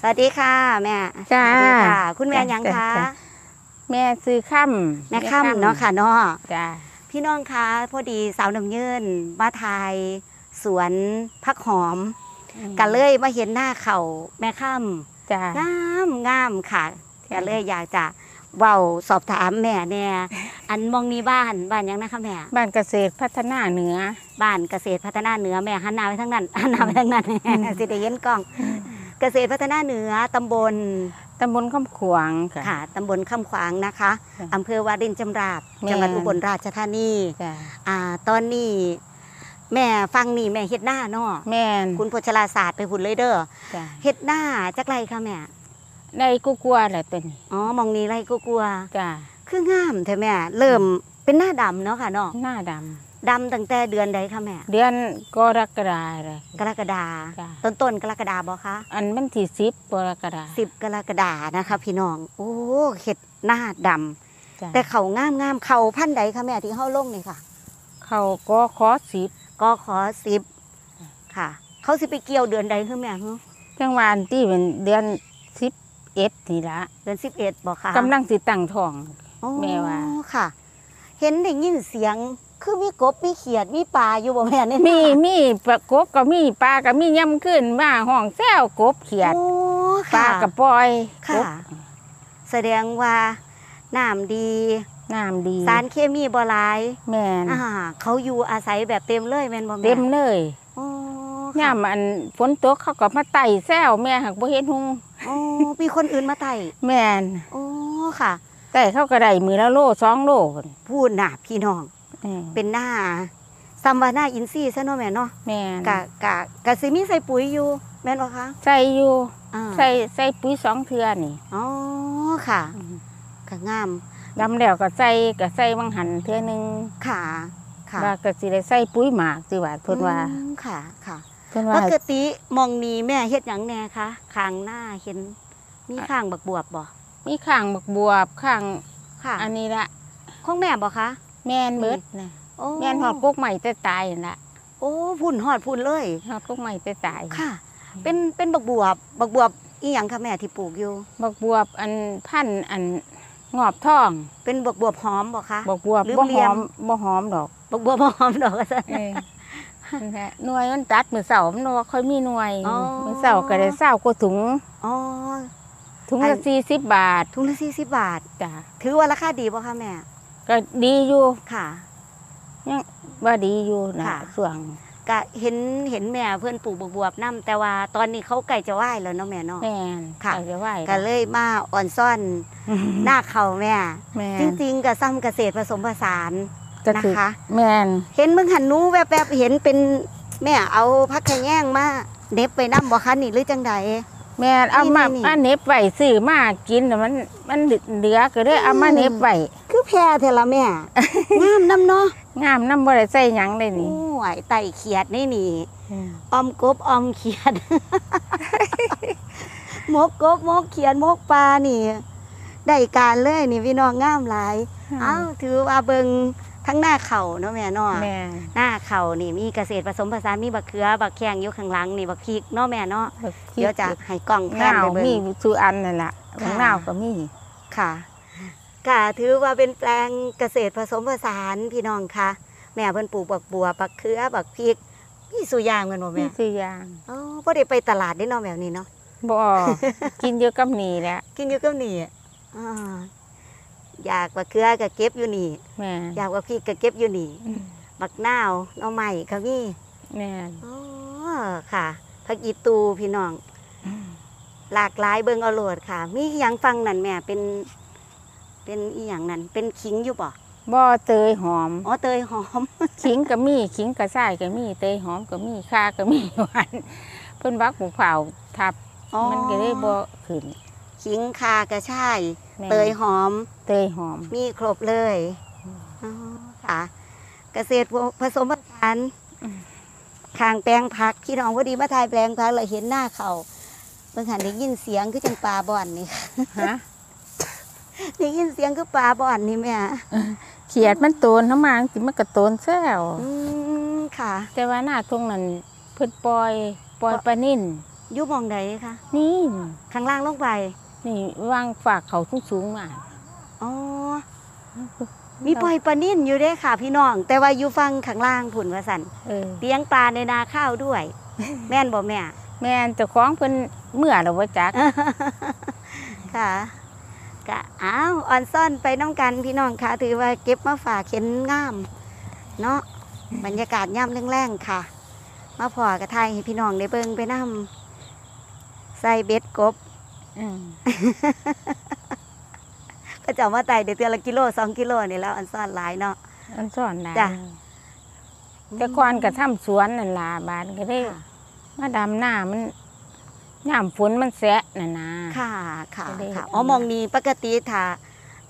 สวัสดีค่ะแม่จ้าสวัสดีค่ะ คุณแม่จ้ายังคะจ้าแม่ซื้อค่ำแม่ค่ำเนาะค่ะเนาะจ้าพี่น้องคะพอดีสาวน้ำยืนมาทายสวนพักหอมกันเลยมาเห็นหน้าเขาแม่ค่จ้าำงามงามค่ะกันเลยอยากจะเว้าสอบถามแม่แน่อันมองนี้บ้านบ้านยังนะคะแม่ บ้านเกษตรพัฒนาเหนือ บ้านเกษตรพัฒนาเหนือแม่หันหน้าไปทางนั้นหันหน้าไปทางนั้น สิได้เห็นกล้อง เกษตรพัฒนาเหนือตำบลตำบลคำขวางค่ะค่ะตำบลคำขวางนะคะค่ะอำเภอวารินจำราบแม่จังหวัดอุบลราชธานีจ้าอ่าตอนนี้แม่ฟังนี่แม่เฮ็ดหน้าเนาะแม่นคุณโพชราศาสตร์ไปหุ่นเลยเด้อจ้าเฮ็ดหน้าจักไรคะแม่ได้กูกลัวแหละตัวนี้อ๋อมองนี้ไรก็กลัวจ้าคืองามแท้แม่เริ่มเป็นหน้าดำเนาะค่ะเนาะหน้าด ดำตั้งแต่เดือนใดคะแม่ำเดือนกรกฎาเลย กรกฎาจ้ะ ต้นต้นๆกรกฎาบ่คะอันมันที่สิบกรกฎาสิบกรกฎานะคะ พี่น้อง โอ้เฮ็ดหน้าดำจ้าแต่เขางามงามๆเขาพันธุ์ใดคะแม่ที่เฮาลงนี่ค่ะ เขาก็ขอสิบก็ขอสิบค่ะ เขาสิไปเกี่ยวเดือนใดคือแม่ฮึจังหวานที่เป็นเดือนสิบเอ็ดนี่ละเดือนสิบเอ็ดบอกค่ะกำลังสิตั้งท้อง โอ้แม่ว่า ค่ะ เห็นได้ยินเสียง คือมีกบมีเขียดมีปลาอยู่บ่แม่เนี่ยมีมีปลากบก็มีปลาก็มีย่ำขึ้นมาห้องแซวกบเขียด โอ้ปลาค่ะกระปล่อยกค่ะ บแสดงว่าน้ำดี น้ำดีสารเคมีบ่หลายแม่นอ่าเขาอยู่อาศัยแบบเต็มเลยแม่นบ่แม่เต็มเลยโอ้ย่ามอันฝนตกเขาก็มาไต่แซวแม่หักบ่เห็นหุงโอ้มีคนอื่นมาไต่แม่นโอ้ค่ะ ไต่เขาก็ได้มือละโลสองโลพุ่นพูดน่ะพี่น้องอืม เป็นหน้าซัมวาหน้าอินซี่ซะเนาะแม่เนาะแม่นกะกะกะสิมีใส่ปุ๋ยอยู่ แม่นบ่คะใส่อยู่อ่าใส่ใส่ปุ๋ยสองเทื่อนี่อ๋อค่ะก็งามดำแล้วก็ใส่ก็ใส่บางหันเทื่อหนึงค่ะค่ะว่าก็สิได้ใส่ปุ๋ยหมากสิว่าเพิ่นว่าอืมค่ะค่ะ เพิ่นปว่ากติมองนี้แม่เฮ็ดหยังแน่คะข้างหน้าเห็น มีข้างบักบวบบ่มีข้างบักบวบข้างค่ะ อันนี้ละของแม่บ่คะ แม่นเบิดนะโอ้แม่นหอดกกใหม่แต่ตายนั่นละโอ้พุ่นหอดพุ่นเลย หอดกกใหม่แต่ตาย ค่ะ เป็นเป็นบักบวบบักบวบอีหยังคะแม่ที่ปลูกอยู่ บักบวบอันพันธุ์อันงอบทอง เป็นบักบวบหอมบ่คะ บักบวบหรือบ่เหลี่หยอม มบ่หอมดอกบักบวบหอมดอกก็ซะ เออนั่นแหละหน่วยมันตัดมือเสามันว่าค่อยมีหน่วยอ๋อ มือเสาก็ได้เสากว่าถุง อ๋อ ถุงอัละน สี่สิบบาทถุงละ40 บาท จ้ะถือว่าราคาดีบ่คะแม่ ก็ดีอยู่ค่ะ ยังว่าดีอยู่นะค่ะ ส่วงก็เห็นเห็นแม่เพื่อนปลูกบักบวบนํแต่ว่าตอนนี้เขาใกล้จะไหว้แล้วเนาะแม่เนาะ แม่นค่ะ ก็จะไหวก็เลยมาอ่อนซ่อนหน้าเขาแม่ แม่จนริงๆกับซ้ำเกษตรผสมผสาน ก็นะคือคะ แม่นเห็นมึงหันหนูแวบๆเห็นเป็นแม่เอาพักขะแยงมาเน็บไปน้ำบ่คะนี่หรือจังใด แม่นเอามานี่นี่อันเน็บไว้ซื้อมากินแต่มันมันเหลือก็เลยเอามาเน็บไว้ คือแพรเทละแม่ งามน้ำเนาะงามน้ำบ่ได้ใส่หยังเลยนี่โอ้ยไต่เขียดนี่นี่ออมกบออมเขียด มกกบมกเขียดมกปลานี่ได้การเลยนี่พี่น้องงามหลายเอ้าถือว่าเบิงทั้งหน้าเข่าเนาะแม่เนาะแม่หน้าเข่านี่มีเกษตรผสมผสานมีบักเขือบักแข้งอยู่ข้างหลังนี่บักพริกเนาะแม่เนาะเดี๋ยวจะให้กล้องแพนเงาไปเบิ่มีงสุอันนั่นล่ะค่ะเงาก็มีค่ะ ก็ถือว่าเป็นแปลงเกษตรผสมผสานพี่น้องค่ะ แม่เพิ่นปลูกบักบัวบักเขือบักพริกมีสุอยางแม่นบ่มีแม่สุอยางอ๋อบ่ได้ไปตลาดได้เนาะแบบนี้เนาะบ่กินเยอะกับนี่แหละกินอยู่กับนี่อ่าอยากบักเขือก็เก็บอยู่นี่แม่อยากบักพริกก็เก็บอยู่นี่บักนาวหน่อไม้ก็มีแม่อ๋อค่ะผักอีตูพี่น้องหลากหลายเบิ่งเอาโลดค่ะ มีอหยังฟังนั่นแม่เป็น เป็นอีหยังนั่นเป็นขิงอยู่บ่บ่เตยหอม อ๋อเตยหอม ขิงก็มีขิงกระส่ายก็มีเตยหอมก็มีข่าก็มีหวานเพิ่นวักผูเผาทับ อ๋อมันก็เลยบ่ขึ้นขิงคากระชายแม่เตยหอม เตยหอม มีครบเลยอ๋อค่ะ เกษตรผสมผสานข้างแปลงผักพี่น้องพอดีมาถ่ายแปลงผักเราเห็นหน้าเขาเบิ่งหันได้ยินเสียงคือจังปลาบ่อนนี่ฮะ ได้ยินเสียงคือปลาบ่อนนี่แม่เขียดมันโตนเข้ามาสิมันก็โตนแซวอืมค่ะ แต่ว่าหน้าตรงนั้นเพิ่นปล่อยปล่อยปลานิ่นบอยู่หมองใดคะนี่ข้างล่างลงไป นี่วางฝากเขาสูงๆมาอ๋อ มีปล่อยปลานิ่นอยู่เด้ค่ะ พี่น้อง แต่ว่าอยู่ฟังข้างล่างผุนว่าสันเออเลี้ยงปลาในนาข้าวด้วย แม่นบ่แม่ แม่นเจ้าของเพิ่นเมื่อเราบ่จักค่ะ กะอ้าวออนซ่อนไปน้องกันพี่น้องค่ะ ถือว่าเก็บมาฝากเข็นงาม เนาะบรรยากาศย่ำแรงๆค่ะ มาพอกระไทยให้พี่น้องได้เบิ่งไปนํใส่เบ็ดกบอืมก็จะเอามาไต่เดี๋ยวเตือนละกิโลสองกิโลนี่แล้วอันซ่อนหลายเนาะอันสอนได้จ้ะแต่ก่อนก็ทำสวนนั่นล่ะบาดก็ได้ค่ะมาดำหน้ามันย่ามฝนมันแสะ น่ะนะ ค่ะค่ะจะได้ค่ะเอาอ๋อมองนี้ปกติถ้า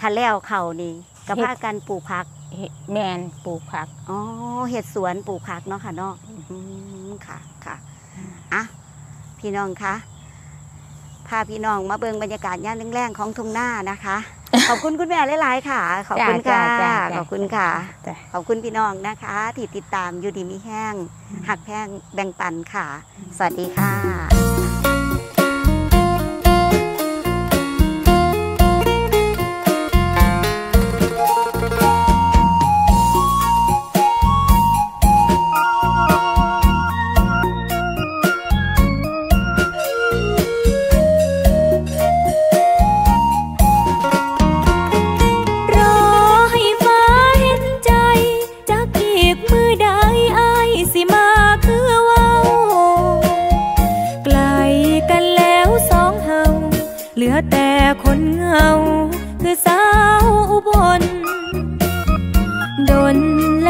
ถ้าแล้วเขานี่ก็เฮ็ดพากันปลูกผักเฮ็ดแม่นปลูกผัก อ๋อเห็ดสวนปลูกผักเนาะค่ะเนาะอืมค่ะค่ะอะพี่น้องคะพาพี่น้องมาเบิงบรรยากาศย่านแรงๆของทุ่งหน้านะคะ ขอบคุณคุณแม่หลายๆค่ะ ขอบคุณจ้าค่ะจ้าจ้าจ้า ขอบคุณค่ะ จ้ะ ขอบคุณพี่น้องนะคะ ที่ติดตามอยู่ดีมีแห้ง หักแพงแบ่งปันค่ะ สวัสดีค่ะ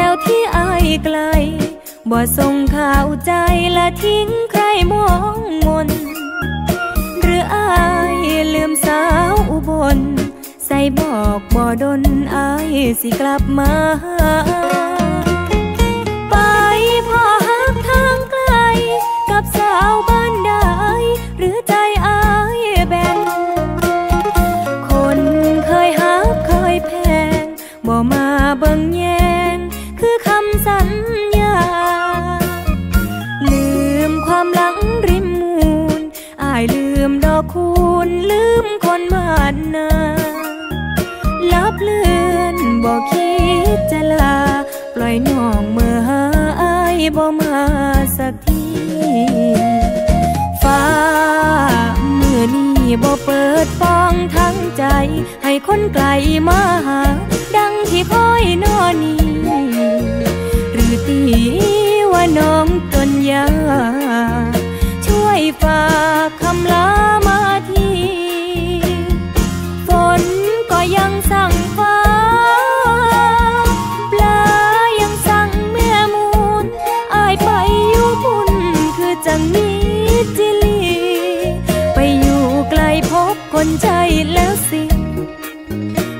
แล้วที่อายไกล บ่ส่งข่าวใจละทิ้งใครมองมน หรืออายลืมสาวอุบล ใส่บอกบ่ดนอายสิกลับมา ไปพอหักทางไกล กับสาวบ้านใด ลับเลือนบอกคิดจะลา ปล่อยน้องเมื่อหาอายบ่มาสักทีฟ้ามือนี้บ่เปิดฟ้องทั้งใจ ให้คนไกลมาหา ดังที่คอยนอนีหรือตี กลพบคนใจแล้วสิ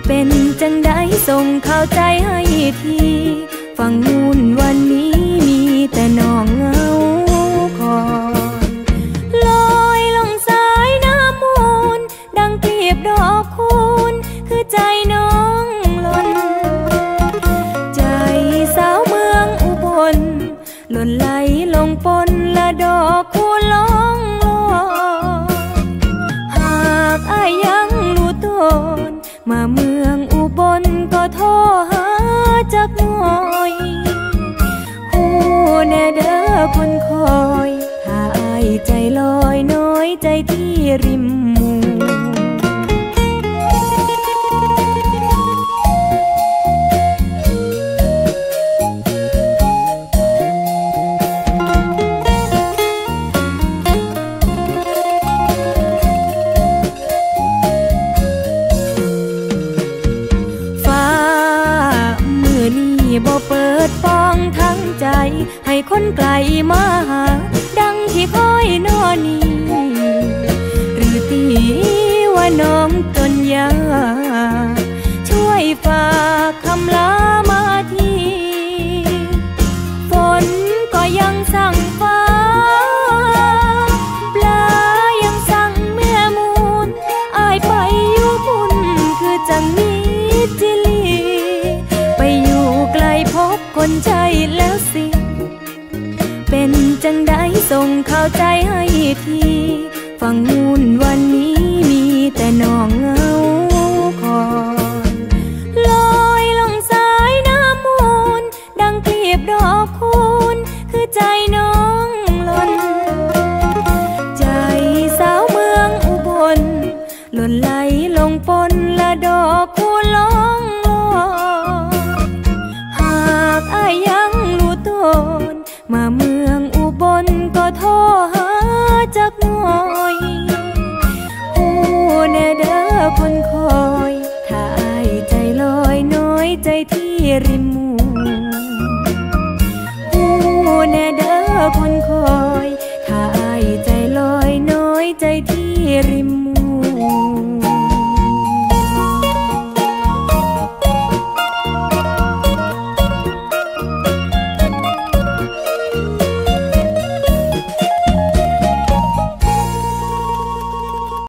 เป็นจังได้ส่งข่าวใจให้ที ฟังนู่นวันนี้ ใจที่ริมมูฟ้ามือนี้บ่เปิดฟองทั้งใจ ให้คนไกลมาหา ดังที่คอยนอนี จังได้ส่งข่าวใจให้ที ฟังมูน